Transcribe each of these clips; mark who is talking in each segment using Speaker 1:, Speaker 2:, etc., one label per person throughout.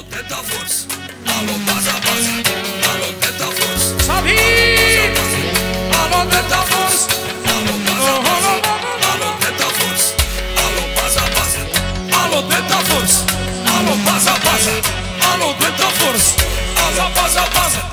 Speaker 1: Alo, Delta Force Alo, baza, baza. Alo, Delta Force
Speaker 2: Sabin!
Speaker 1: Alo, Delta Force Alo, baza, baza. Alo, Delta Force Alo, baza, baza. Alo, Delta Force Alo, baza, baza. Alo, Delta Force Baza, baza, baza Alo, Delta Force Baza, baza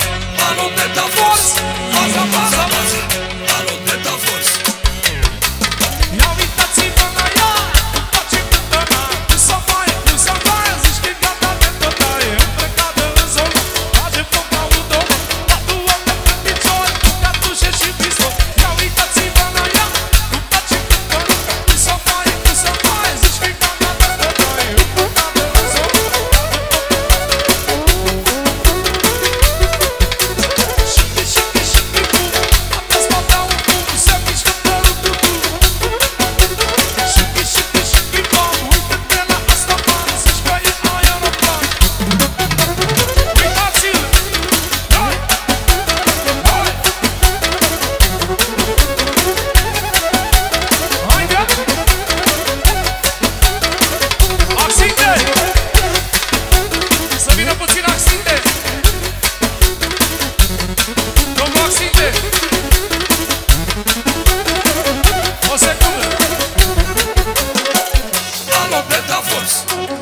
Speaker 1: lips.